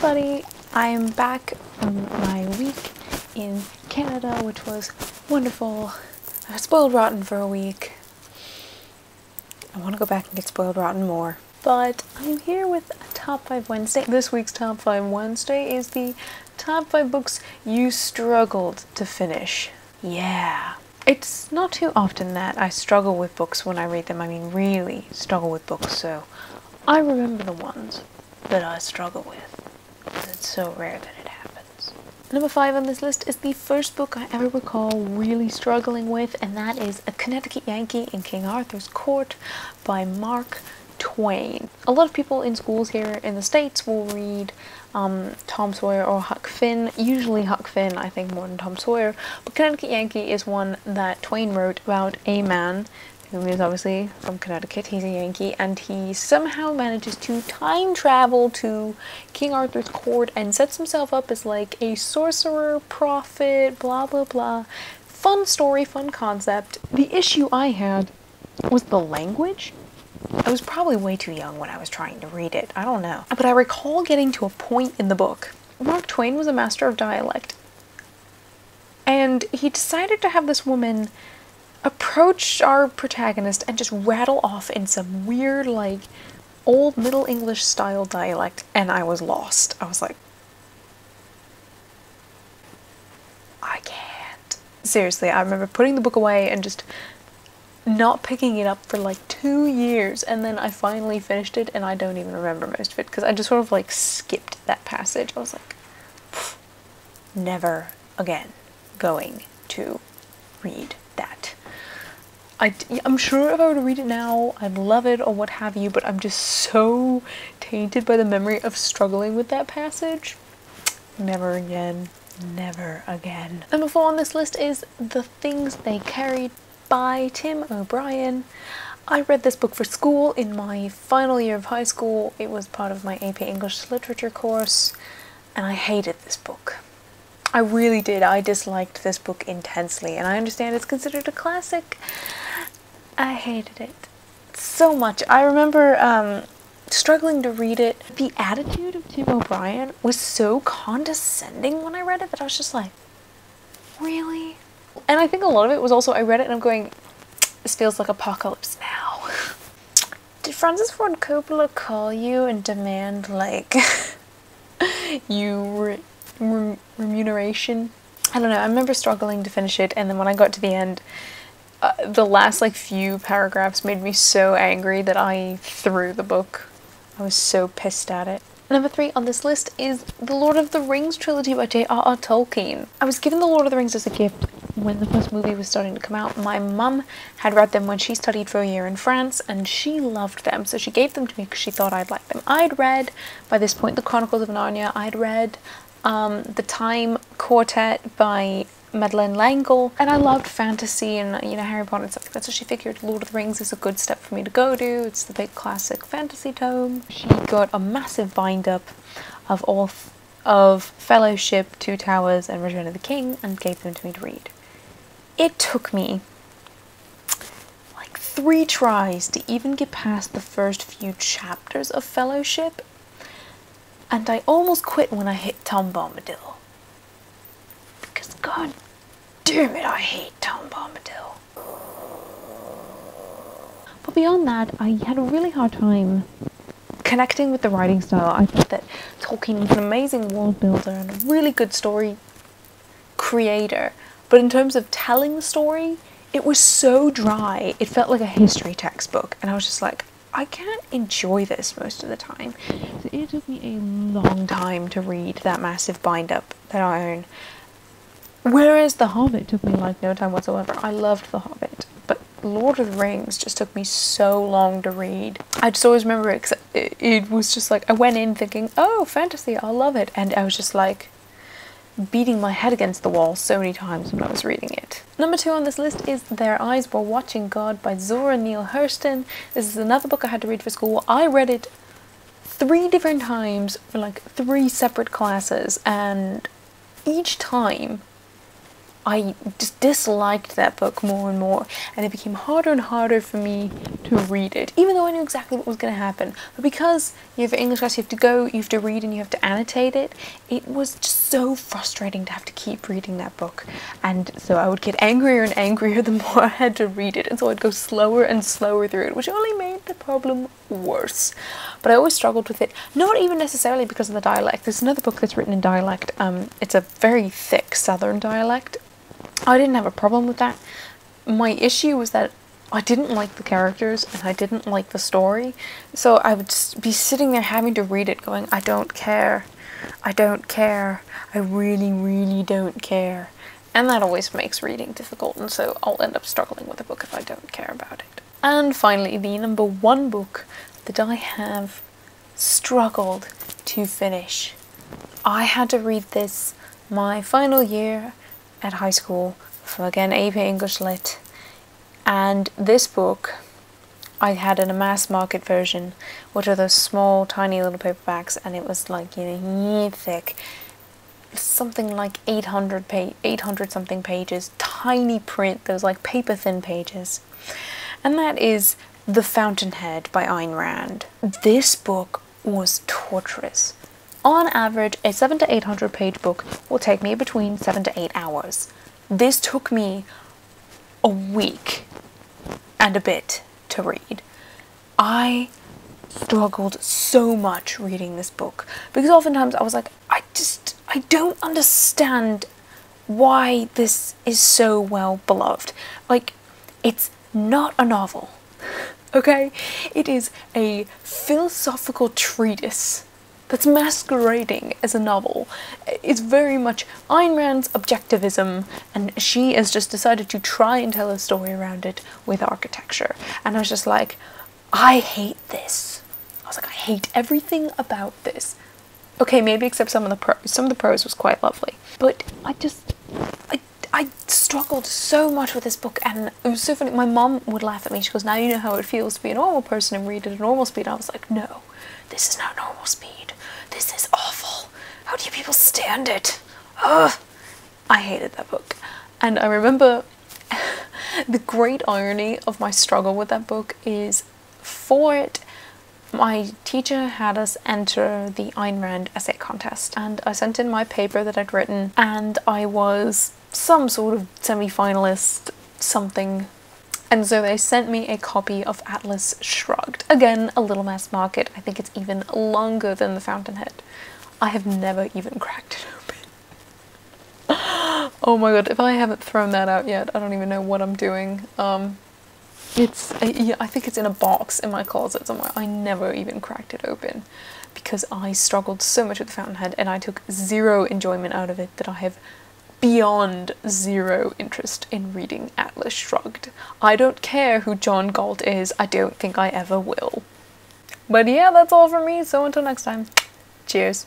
everybody! I am back from my week in Canada, which was wonderful. I got spoiled rotten for a week. I want to go back and get spoiled rotten more. But I'm here with a top 5 Wednesday. This week's top 5 Wednesday is the top 5 books you struggled to finish. Yeah. It's not too often that I struggle with books when I read them. I mean, really struggle with books, so I remember the ones that I struggle with. So rare that it happens. Number five on this list is the first book I ever recall really struggling with, and that is A Connecticut Yankee in King Arthur's Court by Mark Twain. A lot of people in schools here in the States will read um, Tom Sawyer or Huck Finn, usually Huck Finn, I think, more than Tom Sawyer. But Connecticut Yankee is one that Twain wrote about a man who is obviously from Connecticut. He's a Yankee, and he somehow manages to time travel to King Arthur's court and sets himself up as like a sorcerer, prophet, blah blah blah. Fun story, fun concept. The issue I had was the language. I was probably way too young when I was trying to read it. I don't know. But I recall getting to a point in the book. Mark Twain was a master of dialect. And he decided to have this woman approach our protagonist and just rattle off in some weird, like, old Middle English style dialect, and I was lost. I was like, I can't. Seriously, I remember putting the book away and just not picking it up for like two years, and then I finally finished it, and I don't even remember most of it because I just sort of like skipped that passage. I was like, never again going to read. I, I'm sure if I were to read it now, I'd love it or what have you, but I'm just so tainted by the memory of struggling with that passage. Never again. Never again. Number four on this list is The Things They Carried by Tim O'Brien. I read this book for school in my final year of high school. It was part of my AP English Literature course, and I hated this book. I really did. I disliked this book intensely, and I understand it's considered a classic. I hated it so much. I remember um, struggling to read it. The attitude of Tim O'Brien was so condescending when I read it that I was just like, really? And I think a lot of it was also I read it and I'm going, this feels like apocalypse now. Did Francis Ford Coppola call you and demand like you re re remuneration? I don't know. I remember struggling to finish it, and then when I got to the end, uh, the last like few paragraphs made me so angry that I threw the book. I was so pissed at it. Number three on this list is the Lord of the Rings trilogy by J.R.R. Tolkien. I was given the Lord of the Rings as a gift when the first movie was starting to come out. My mum had read them when she studied for a year in France and she loved them, so she gave them to me because she thought I'd like them. I'd read, by this point, The Chronicles of Narnia. I'd read um, The Time Quartet by Madeleine L'Engle, and I loved fantasy and you know Harry Potter and stuff like that. So she figured Lord of the Rings is a good step for me to go to. It's the big classic fantasy tome. She got a massive bind up of all of Fellowship, Two Towers, and Return of the King, and gave them to me to read. It took me like three tries to even get past the first few chapters of Fellowship, and I almost quit when I hit Tom Bombadil. God damn it, I hate Tom Bombadil. But beyond that, I had a really hard time connecting with the writing style. I thought that Tolkien was an amazing world builder and a really good story creator. But in terms of telling the story, it was so dry. It felt like a history textbook. And I was just like, I can't enjoy this most of the time. So it took me a long time to read that massive bind up that I own. Whereas The Hobbit took me like no time whatsoever. I loved The Hobbit, but Lord of the Rings just took me so long to read. I just always remember it, it, it was just like I went in thinking, oh, fantasy, I'll love it. And I was just like beating my head against the wall so many times when I was reading it. Number two on this list is Their Eyes Were Watching God by Zora Neale Hurston. This is another book I had to read for school. I read it three different times for like three separate classes, and each time I just disliked that book more and more, and it became harder and harder for me to read it, even though I knew exactly what was going to happen. But because you have an English class, you have to go, you have to read, and you have to annotate it, it was just so frustrating to have to keep reading that book. And so I would get angrier and angrier the more I had to read it, and so I'd go slower and slower through it, which only made the problem worse. But I always struggled with it, not even necessarily because of the dialect. There's another book that's written in dialect. Um, it's a very thick Southern dialect. I didn't have a problem with that. My issue was that I didn't like the characters and I didn't like the story. So I would be sitting there having to read it going, I don't care. I don't care. I really, really don't care. And that always makes reading difficult, and so I'll end up struggling with a book if I don't care about it. And finally, the number one book that I have struggled to finish. I had to read this my final year at high school for again AP English Lit, and this book I had in a mass market version, which are those small, tiny little paperbacks, and it was like you know thick, something like 800 page, 800 something pages, tiny print, those like paper thin pages, and that is The Fountainhead by Ayn Rand. This book was torturous. On average, a 7 to 800 page book will take me between 7 to 8 hours. This took me a week and a bit to read. I struggled so much reading this book because oftentimes I was like, I just, I don't understand why this is so well beloved. Like, it's not a novel, okay? It is a philosophical treatise that's masquerading as a novel. It's very much Ayn Rand's objectivism, and she has just decided to try and tell a story around it with architecture. And I was just like, I hate this. I was like, I hate everything about this. Okay, maybe except some of the prose. Some of the prose was quite lovely, but I just, I, I struggled so much with this book, and it was so funny. My mom would laugh at me. She goes, "Now you know how it feels to be a normal person and read at a normal speed." I was like, "No, this is not normal speed. This is awful. How do you people stand it?" Ugh. I hated that book, and I remember the great irony of my struggle with that book is for it my teacher had us enter the Ayn Rand essay contest, and I sent in my paper that I'd written, and I was some sort of semi finalist, something. And so they sent me a copy of Atlas Shrugged. Again, a little mass market. I think it's even longer than The Fountainhead. I have never even cracked it open. oh my god, if I haven't thrown that out yet, I don't even know what I'm doing. Um, it's, I, yeah, I think it's in a box in my closet somewhere. I never even cracked it open because I struggled so much with the Fountainhead and I took zero enjoyment out of it that I have beyond zero interest in reading Atlas Shrugged. I don't care who John Galt is, I don't think I ever will. But yeah, that's all for me, so until next time, cheers.